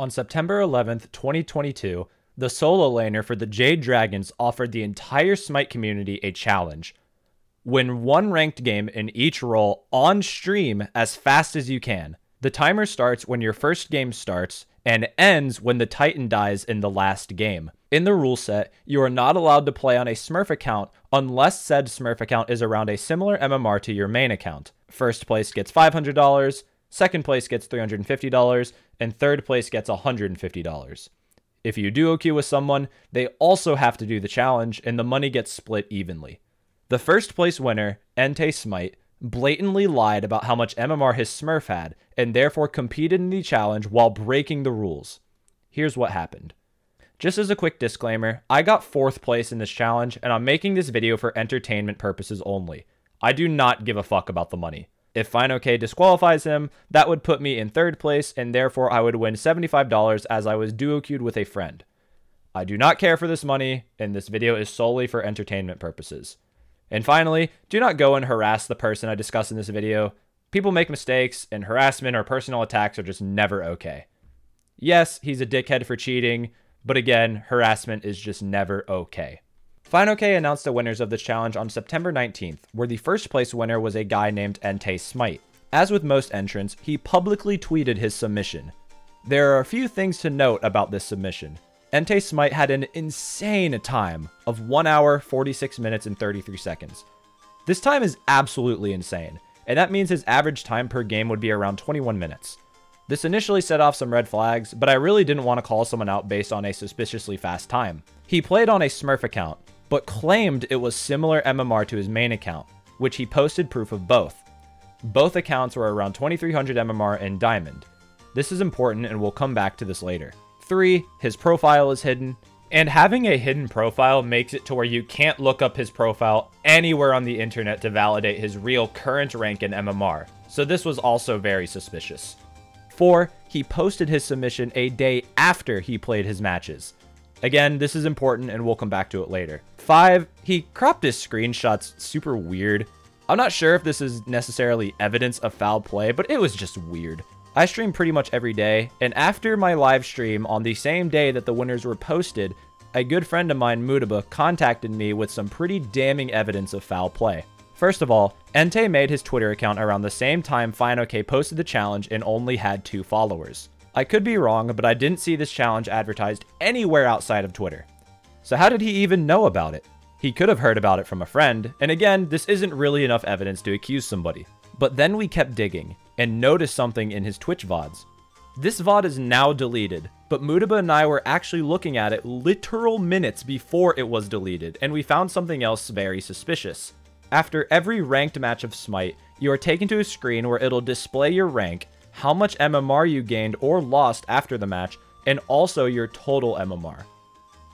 On September 11th, 2022, the solo laner for the Jade Dragons offered the entire Smite community a challenge. Win one ranked game in each role on stream as fast as you can. The timer starts when your first game starts and ends when the Titan dies in the last game. In the rule set, you are not allowed to play on a Smurf account unless said Smurf account is around a similar MMR to your main account. First place gets $500, second place gets $350, and third place gets $150. If you duo queue with someone, they also have to do the challenge, and the money gets split evenly. The first place winner, Entei Smite, blatantly lied about how much MMR his Smurf had, and therefore competed in the challenge while breaking the rules. Here's what happened. Just as a quick disclaimer, I got fourth place in this challenge, and I'm making this video for entertainment purposes only. I do not give a fuck about the money. If FineOkay disqualifies him, that would put me in third place, and therefore I would win $75 as I was duo queued with a friend. I do not care for this money, and this video is solely for entertainment purposes. And finally, do not go and harass the person I discuss in this video. People make mistakes, and harassment or personal attacks are just never okay. Yes, he's a dickhead for cheating, but again, harassment is just never okay. FineOkay announced the winners of this challenge on September 19th, where the first place winner was a guy named Entei Smite. As with most entrants, he publicly tweeted his submission. There are a few things to note about this submission. Entei Smite had an insane time of 1 hour, 46 minutes, and 33 seconds. This time is absolutely insane, and that means his average time per game would be around 21 minutes. This initially set off some red flags, but I really didn't want to call someone out based on a suspiciously fast time. He played on a Smurf account, but claimed it was similar MMR to his main account, which he posted proof of both. Both accounts were around 2300 MMR and Diamond. This is important and we'll come back to this later. 3. His profile is hidden, and having a hidden profile makes it to where you can't look up his profile anywhere on the internet to validate his real current rank in MMR, so this was also very suspicious. 4. He posted his submission a day after he played his matches. Again, this is important and we'll come back to it later. 5. He cropped his screenshots super weird. I'm not sure if this is necessarily evidence of foul play, but it was just weird. I stream pretty much every day, and after my live stream on the same day that the winners were posted, a good friend of mine, Mutaba, contacted me with some pretty damning evidence of foul play. First of all, Entei made his Twitter account around the same time FineOkay posted the challenge and only had two followers. I could be wrong, but I didn't see this challenge advertised anywhere outside of Twitter. So how did he even know about it? He could have heard about it from a friend, and again, this isn't really enough evidence to accuse somebody. But then we kept digging, and noticed something in his Twitch VODs. This VOD is now deleted, but Mutaba and I were actually looking at it literal minutes before it was deleted, and we found something else very suspicious. After every ranked match of Smite, you are taken to a screen where it'll display your rank, how much MMR you gained or lost after the match, and also your total MMR.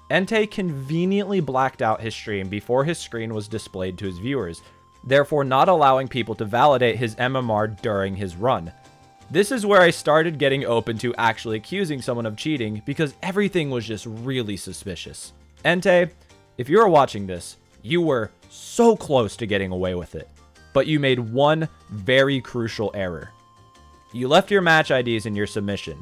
Entei conveniently blacked out his stream before his screen was displayed to his viewers, therefore not allowing people to validate his MMR during his run. This is where I started getting open to actually accusing someone of cheating because everything was just really suspicious. Entei, if you're watching this, you were so close to getting away with it, but you made one very crucial error. You left your match IDs in your submission,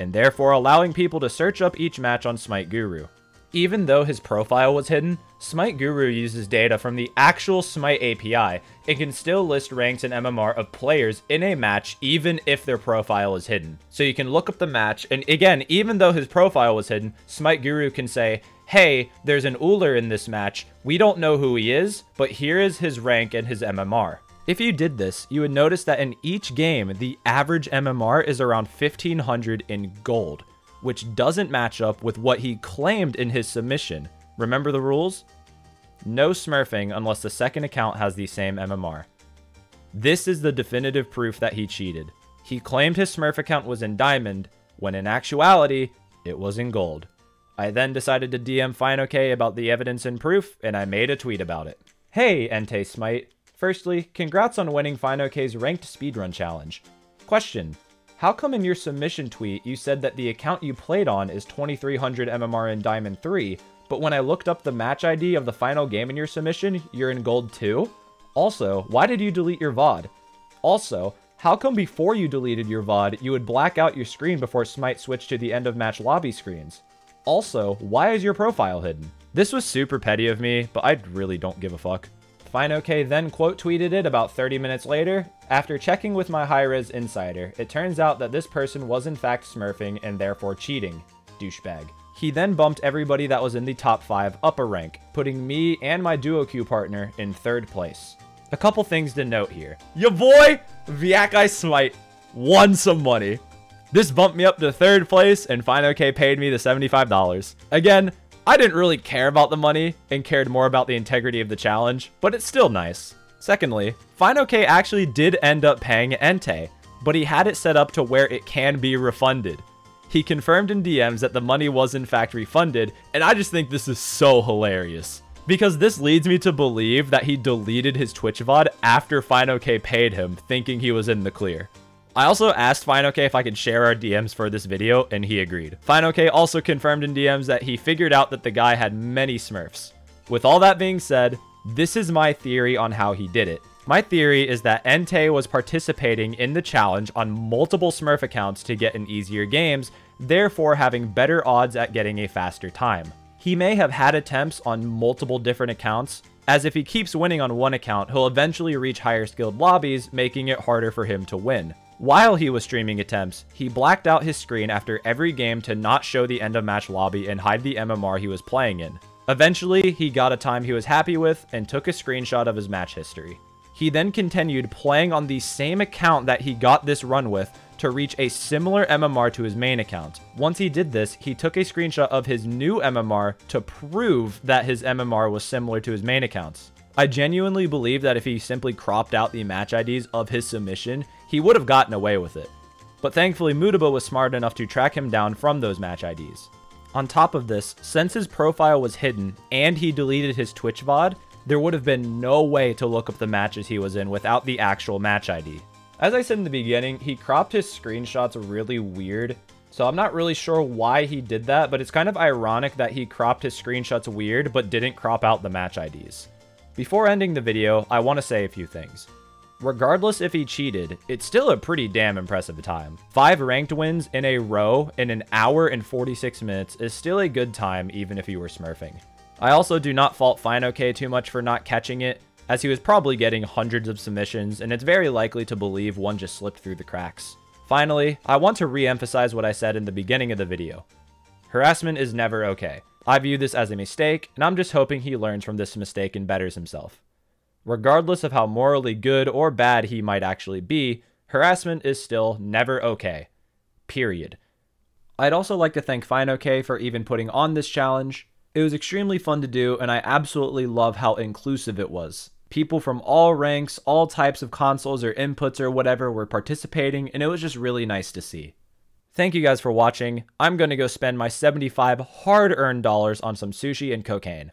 and therefore allowing people to search up each match on Smite Guru. Even though his profile was hidden, Smite Guru uses data from the actual Smite API and can still list ranks and MMR of players in a match even if their profile is hidden. So you can look up the match, and again, even though his profile was hidden, Smite Guru can say, hey, there's an Ullr in this match, we don't know who he is, but here is his rank and his MMR. If you did this, you would notice that in each game, the average MMR is around 1500 in gold which doesn't match up with what he claimed in his submission. Remember the rules? No smurfing unless the second account has the same MMR. This is the definitive proof that he cheated. He claimed his smurf account was in diamond, when in actuality, it was in gold. I then decided to DM FineOkay about the evidence and proof, and I made a tweet about it. Hey, Entei Smite. Firstly, congrats on winning FineOkay's Ranked Speedrun Challenge. Question, how come in your submission tweet you said that the account you played on is 2300 MMR in Diamond 3, but when I looked up the match ID of the final game in your submission, you're in Gold 2? Also, why did you delete your VOD? Also, How come before you deleted your VOD, you would black out your screen before Smite switched to the end of match lobby screens? Also, why is your profile hidden? This was super petty of me, but I really don't give a fuck. FineOkay then quote tweeted it about 30 minutes later. After checking with my Hi-Rez insider, it turns out that this person was in fact smurfing and therefore cheating. Douchebag. He then bumped everybody that was in the top 5 up a rank, putting me and my duo queue partner in third place. A couple things to note here. Your boy, BlackEye Smite, won some money. This bumped me up to third place, and FineOkay paid me the $75. Again, I didn't really care about the money and cared more about the integrity of the challenge, but it's still nice. Secondly, FineOkay actually did end up paying Entei, but he had it set up to where it can be refunded. He confirmed in DMs that the money was in fact refunded, and I just think this is so hilarious. Because this leads me to believe that he deleted his Twitch VOD after FineOkay paid him, thinking he was in the clear. I also asked FineOkay if I could share our DMs for this video, and he agreed. FineOkay also confirmed in DMs that he figured out that the guy had many smurfs. With all that being said, this is my theory on how he did it. My theory is that Entei was participating in the challenge on multiple smurf accounts to get in easier games, therefore having better odds at getting a faster time. He may have had attempts on multiple different accounts, as if he keeps winning on one account, he'll eventually reach higher skilled lobbies, making it harder for him to win. While he was streaming attempts, he blacked out his screen after every game to not show the end of match lobby and hide the MMR he was playing in. Eventually, he got a time he was happy with and took a screenshot of his match history. He then continued playing on the same account that he got this run with to reach a similar MMR to his main account. Once he did this, he took a screenshot of his new MMR to prove that his MMR was similar to his main accounts. I genuinely believe that if he simply cropped out the match IDs of his submission, he would have gotten away with it. But thankfully, Mutaba was smart enough to track him down from those match IDs. On top of this, since his profile was hidden and he deleted his Twitch VOD, there would have been no way to look up the matches he was in without the actual match ID. As I said in the beginning, he cropped his screenshots really weird, so I'm not really sure why he did that, but it's kind of ironic that he cropped his screenshots weird but didn't crop out the match IDs. Before ending the video, I want to say a few things. Regardless if he cheated, it's still a pretty damn impressive time. 5 ranked wins in a row in an hour and 46 minutes is still a good time even if you were smurfing. I also do not fault FineOkay too much for not catching it, as he was probably getting hundreds of submissions and it's very likely to believe one just slipped through the cracks. Finally, I want to re-emphasize what I said in the beginning of the video. Harassment is never okay. I view this as a mistake, and I'm just hoping he learns from this mistake and betters himself. Regardless of how morally good or bad he might actually be, harassment is still never okay. Period. I'd also like to thank FineOkay for even putting on this challenge. It was extremely fun to do, and I absolutely love how inclusive it was. People from all ranks, all types of consoles or inputs or whatever were participating, and it was just really nice to see. Thank you guys for watching. I'm going to go spend my 75 hard earned dollars on some sushi and cocaine.